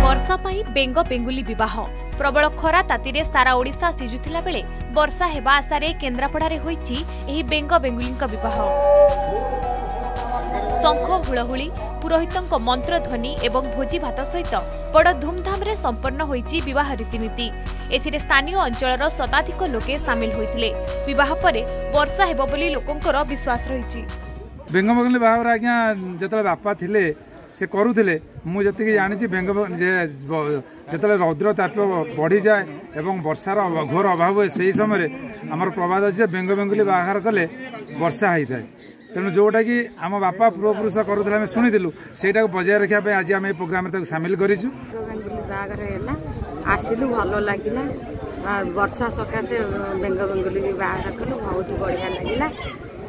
वर्षापाई बेङ्ग बेङुली बिवाह प्रबल सारा साराओशा सिजुथिला बेले वर्षा आशा केन्द्रापडार हुन्छ बेङ्गबेङुली मंत्र ध्वनि एवं ए भोजीभत सहित बड रे सम्पन्न हुन्छ विवाह रीति नीति स्थानीय अञ्चल शताधिक लोके सामल विवाह हेबो बोली लोकंकर विश्वास र ବେଙ୍ଗମଗ୍ନି ବାହାଘର ଆଜ୍ଞା ଯେତେବେଳେ ବାପା ଥିଲେ ସେ କରୁଥିଲେ ମୁଁ ଯେତିକି ଜାଣିଛି ବେଙ୍ଗ ଯେତେବେଳେ ରୌଦ୍ର ତାପ ବଢ଼ିଯାଏ ଏବଂ ବର୍ଷାର ଘୋର ଅଭାବ ହୁଏ ସେହି ସମୟରେ ଆମର ପ୍ରବାଦ ଅଛି ଯେ ବେଙ୍ଗ ବେଙ୍ଗୁଲି ବାହାଘର କଲେ ବର୍ଷା ହୋଇଥାଏ ତେଣୁ ଯେଉଁଟାକି ଆମ ବାପା ପୂର୍ବପୁରୁଷ କରୁଥିଲେ ଆମେ ଶୁଣିଥିଲୁ ସେଇଟାକୁ ବଜାୟ ରଖିବା ପାଇଁ ଆଜି ଆମେ ଏ ପ୍ରୋଗ୍ରାମରେ ତାକୁ ସାମିଲ କରିଛୁ ଆସିଲୁ ଭଲ ଲାଗିଲା ବର୍ଷା ସକାଶେ ବେଙ୍ଗ ବେଙ୍ଗୁଲି ବି ବାହାର କଲୁ ବହୁତ ବଢ଼ିଆ ଲାଗିଲା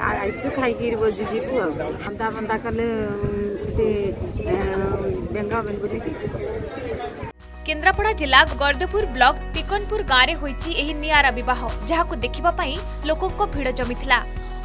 ଆଇଛୁ ଖାଇକିରି ବୋଜି ଯିବୁ ଆଉ ଅନ୍ଦା ବନ୍ଦା କଲେ ସେଠି ବେଙ୍ଗ ବେଙ୍ଗୁଲି କେନ୍ଦ୍ରାପଡ଼ା ଜିଲ୍ଲା ଗର୍ଦ୍ଦପୁର ବ୍ଲକ ଟିକନପୁର ଗାଁରେ ହୋଇଛି ଏହି ନିଆରା ବିବାହ ଯାହାକୁ ଦେଖିବା ପାଇଁ ଲୋକଙ୍କ ଭିଡ଼ ଜମିଥିଲା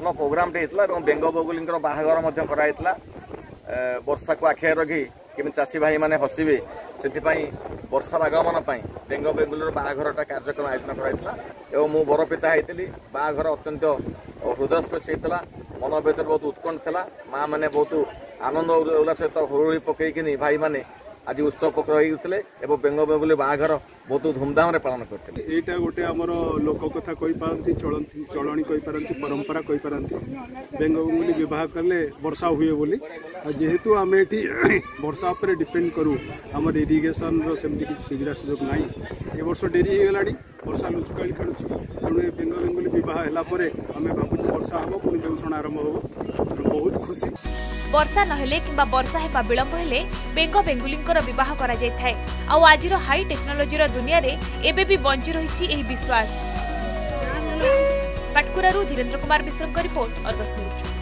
ଧନ ପ୍ରୋଗ୍ରାମଟି ହେଇଥିଲା ଏବଂ ବେଙ୍ଗ ବଗୁଲିଙ୍କର ବାହାଘର ମଧ୍ୟ କରାଯାଇଥିଲା ବର୍ଷାକୁ ଆଖିଆ ରଖି କେମିତି ଚାଷୀ ଭାଇମାନେ ହସିବେ ସେଥିପାଇଁ ବର୍ଷାର ଆଗମନ ପାଇଁ ବେଙ୍ଗ ବେଙ୍ଗୁଲିର ବାହାଘରଟା କାର୍ଯ୍ୟକ୍ରମ ଆୟୋଜନ କରାଯାଇଥିଲା ଏବଂ ମୁଁ ବରପିତା ହେଇଥିଲି ବାହାଘର ଅତ୍ୟନ୍ତ ହୃଦୟସ୍ପର୍ଶ ହେଇଥିଲା ମନ ଭିତରେ ବହୁତ ଉତ୍କଣ୍ଠ ଥିଲା ମାଆମାନେ ବହୁତ ଆନନ୍ଦ ଉଲ୍ଲାସ ସହିତ ହୁରୁଳି ପକେଇକିନି ଭାଇମାନେ ଆଜି ଉତ୍ସବ ପ୍ରକ୍ରିୟ ହେଇଥିଲେ ଏବଂ ବେଙ୍ଗ ବେଙ୍ଗୁଲି ବାହାଘର ବହୁତ ଧୁମଧାମରେ ପାଳନ କରିଥିଲେ ଏଇଟା ଗୋଟେ ଆମର ଲୋକ କଥା କହିପାରନ୍ତି ଚଳନ୍ତି ଚଳଣି କହିପାରନ୍ତି ପରମ୍ପରା କହିପାରନ୍ତି ବେଙ୍ଗବଙ୍ଗୁଲି ବିବାହ କଲେ ବର୍ଷା ହୁଏ ବୋଲି ଆଉ ଯେହେତୁ ଆମେ ଏଠି ବର୍ଷା ଉପରେ ଡିପେଣ୍ଡ କରୁ ଆମର ଇରିଗେସନ୍ର ସେମିତି କିଛି ସୁବିଧା ସୁଯୋଗ ନାହିଁ ଏ ବର୍ଷ ଡେରି ହେଇଗଲାଣି ବର୍ଷା ଲୁଚକାଳି ଖେଳୁଛି ତେଣୁ ଏ ବେଙ୍ଗବଙ୍ଗୁଲି ବିବାହ ହେଲା ପରେ ଆମେ ଭାବୁଛୁ ବର୍ଷା ହେବ ପୁଣି ଦେଉଛଣ ଆରମ୍ଭ ହେବ ବହୁତ ଖୁସି ବର୍ଷା ନହେଲେ କିମ୍ବା ବର୍ଷା ହେବା ବିଳମ୍ବ ହେଲେ ବେଙ୍ଗ ବେଙ୍ଗୁଲିଙ୍କର ବିବାହ କରାଯାଇଥାଏ ଆଉ ଆଜିର ହାଇ ଟେକ୍ନୋଲୋଜିର ଦୁନିଆରେ ଏବେ ବି ବଞ୍ଚି ରହିଛି ଏହି ବିଶ୍ୱାସ ପାଟକୁରାରୁ ଧୀରେନ୍ଦ୍ର କୁମାର ମିଶ୍ରଙ୍କ ରିପୋର୍ଟ ଅର୍ଗସ୍ ନ୍ୟୁଜ୍